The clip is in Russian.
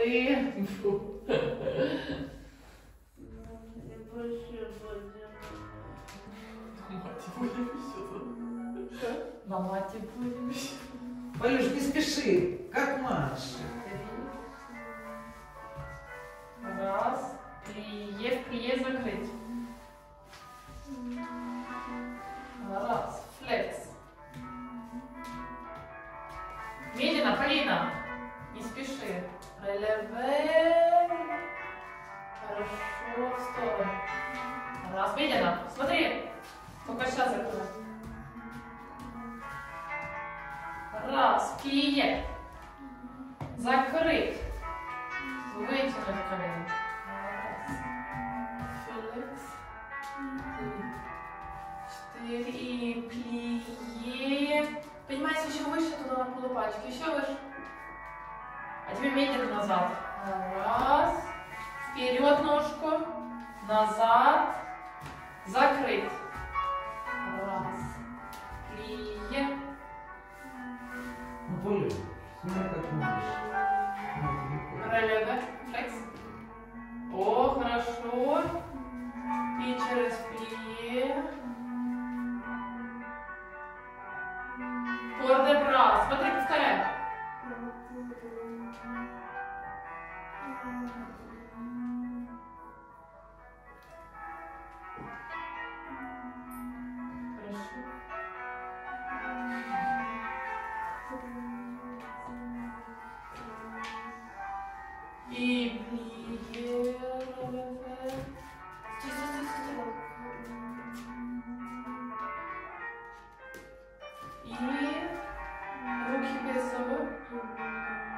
Потихеньку. Мать, будем еще. На мате будем еще. Полюш, не спеши, как Маша. Раз. Плие, в плие закрыть. Раз. Флекс. Медленно, Полина. Не спеши. Релеве. Хорошо, в сторону. Раз, медленно. Смотри. Только сейчас закрывай. Раз. Плие. Закрыть. Вытянуть колено. Флекс. Три. Четыре. И плие. Поднимайся еще выше туда на полупачки. Еще выше. А теперь медленно назад. Раз. Вперед ножку. Назад. Закрыть. Раз. Плие. Ну, Полюш, снимай как можешь. Релеве. Флекс. О, хорошо. И через плие. Порде бра. Смотри. Хорошо. e Luke Pessoa.